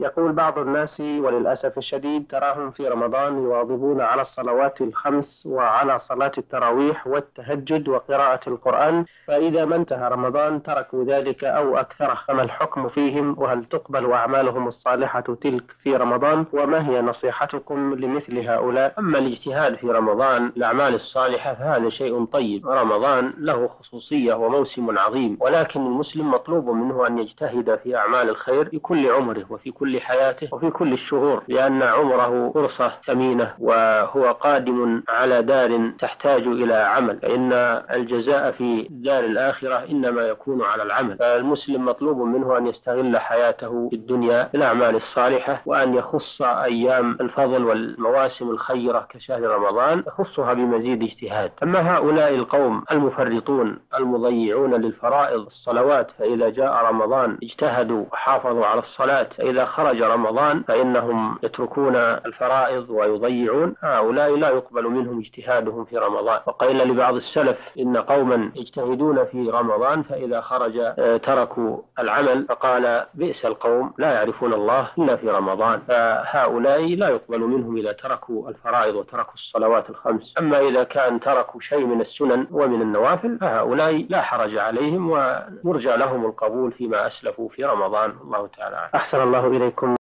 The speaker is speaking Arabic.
يقول بعض الناس وللأسف الشديد تراهم في رمضان يواظبون على الصلوات الخمس وعلى صلاة التراويح والتهجد وقراءة القرآن فإذا ما انتهى رمضان تركوا ذلك أو أكثره فما الحكم فيهم؟ وهل تقبل أعمالهم الصالحة تلك في رمضان؟ وما هي نصيحتكم لمثل هؤلاء؟ أما الاجتهاد في رمضان الأعمال الصالحة فهذا شيء طيب. رمضان له خصوصية وموسم عظيم ولكن المسلم مطلوب منه أن يجتهد في أعمال الخير في كل عمره وفي كل حياته وفي كل الشهور لأن عمره فرصة ثمينة وهو قادم على دار تحتاج إلى عمل. فإن الجزاء في الدار الآخرة إنما يكون على العمل. فالمسلم مطلوب منه أن يستغل حياته في الدنيا بالأعمال الصالحة وأن يخص أيام الفضل والمواسم الخيرة كشهر رمضان يخصها بمزيد اجتهاد. أما هؤلاء القوم المفرطون المضيعون للفرائض الصلوات فإذا جاء رمضان اجتهدوا وحافظوا على الصلاة فإذا خرج رمضان فإنهم يتركون الفرائض ويضيعون. هؤلاء لا يقبل منهم اجتهادهم في رمضان. وقيل لبعض السلف إن قوما يجتهدون في رمضان فإذا خرج آه، تركوا العمل فقال بئس القوم لا يعرفون الله إلا في رمضان. فهؤلاء لا يقبل منهم إذا تركوا الفرائض وتركوا الصلوات الخمس. أما إذا كان تركوا شيء من السنن ومن النوافل فهؤلاء لا حرج عليهم ونرجى لهم القبول فيما أسلفوا في رمضان. الله تعالى أحسن الله delle